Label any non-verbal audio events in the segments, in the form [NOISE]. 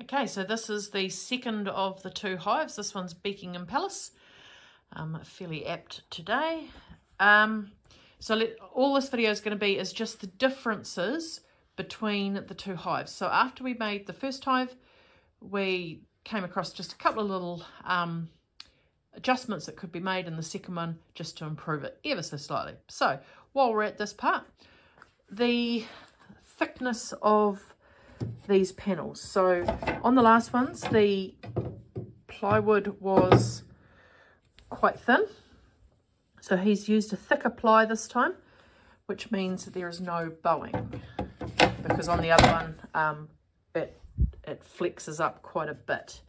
Okay, so this is the second of the two hives. This one's Beekingham Palace. Um, fairly apt today. Um, so let, all this video is going to be is just the differences between the two hives. So after we made the first hive, we came across just a couple of little um, adjustments that could be made in the second one just to improve it ever so slightly. So while we're at this part, the thickness of these panels. So on the last ones, the plywood was quite thin. So he's used a thicker ply this time, which means that there is no bowing. Because on the other one, um, it, it flexes up quite a bit.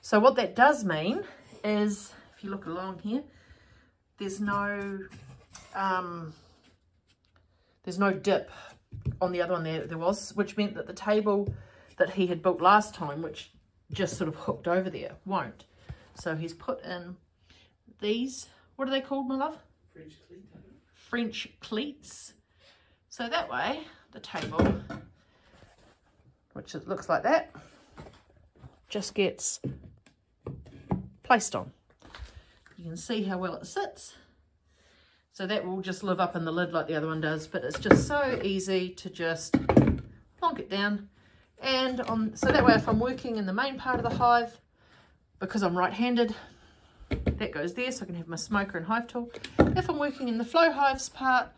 So what that does mean is, if you look along here, there's no um, there's no dip on the other one there, there was, which meant that the table that he had built last time, which just sort of hooked over there, won't. So he's put in these, what are they called, my love? French cleat. French cleats. So that way, the table, which it looks like that, just gets placed on. You can see how well it sits. So that will just live up in the lid like the other one does, but it's just so easy to just plonk it down. And on, so that way if I'm working in the main part of the hive, because I'm right-handed, that goes there so I can have my smoker and hive tool. If I'm working in the flow hives part,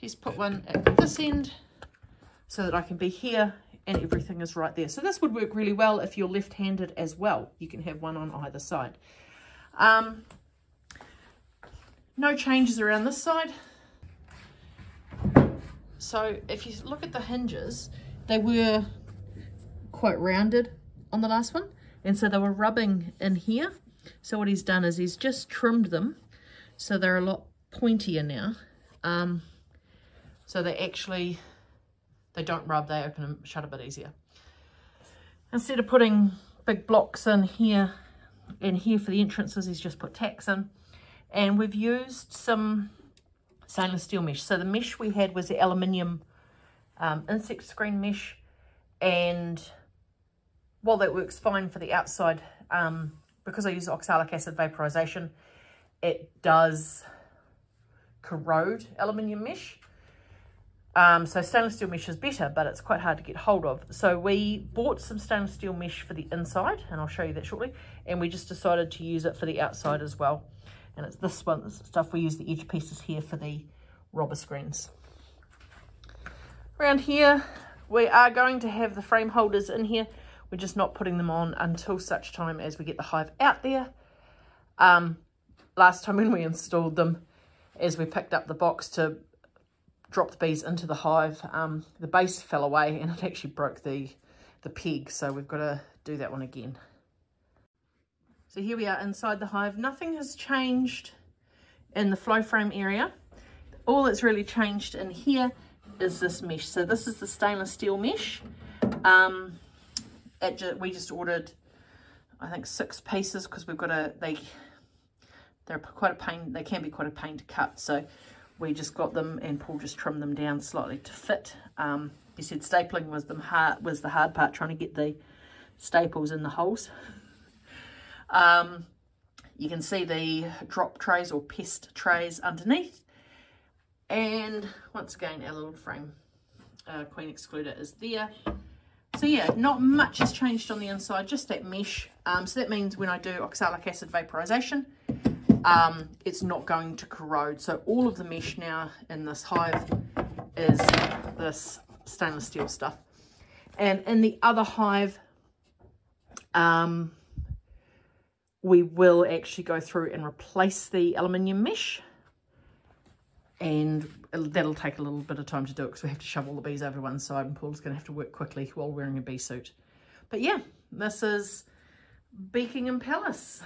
just put one at this end so that I can be here and everything is right there. So this would work really well if you're left-handed as well. You can have one on either side. Um, no changes around this side. So if you look at the hinges, they were quite rounded on the last one. And so they were rubbing in here. So what he's done is he's just trimmed them. So they're a lot pointier now. Um, so they actually, they don't rub, they open and shut a bit easier. Instead of putting big blocks in here and here for the entrances, he's just put tacks in and we've used some stainless steel mesh. So the mesh we had was the aluminium um, insect screen mesh and while that works fine for the outside, um, because I use oxalic acid vaporization, it does corrode aluminium mesh. Um, so stainless steel mesh is better, but it's quite hard to get hold of. So we bought some stainless steel mesh for the inside, and I'll show you that shortly. And we just decided to use it for the outside as well and it's this one this stuff we use the edge pieces here for the robber screens. Around here we are going to have the frame holders in here. We're just not putting them on until such time as we get the hive out there. Um, last time when we installed them as we picked up the box to drop the bees into the hive um, the base fell away and it actually broke the the peg. So we've got to do that one again so here we are inside the hive. Nothing has changed in the flow frame area. All that's really changed in here is this mesh. So this is the stainless steel mesh. Um, ju we just ordered, I think, six pieces because we've got a, they, they're quite a pain, they can be quite a pain to cut. So we just got them and Paul just trimmed them down slightly to fit. Um, he said stapling was the hard, was the hard part, trying to get the staples in the holes. [LAUGHS] Um, you can see the drop trays or pest trays underneath. And once again, our little frame uh, queen excluder is there. So yeah, not much has changed on the inside, just that mesh. Um, so that means when I do oxalic acid vaporization, um, it's not going to corrode. So all of the mesh now in this hive is this stainless steel stuff. And in the other hive, um, we will actually go through and replace the aluminium mesh and that'll take a little bit of time to do it because we have to shove all the bees over one side and Paul's going to have to work quickly while wearing a bee suit. But yeah, this is Beekingham Palace.